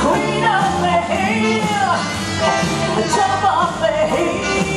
Queen of the hill, the top of the hill.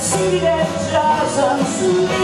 see that doesn't sleep.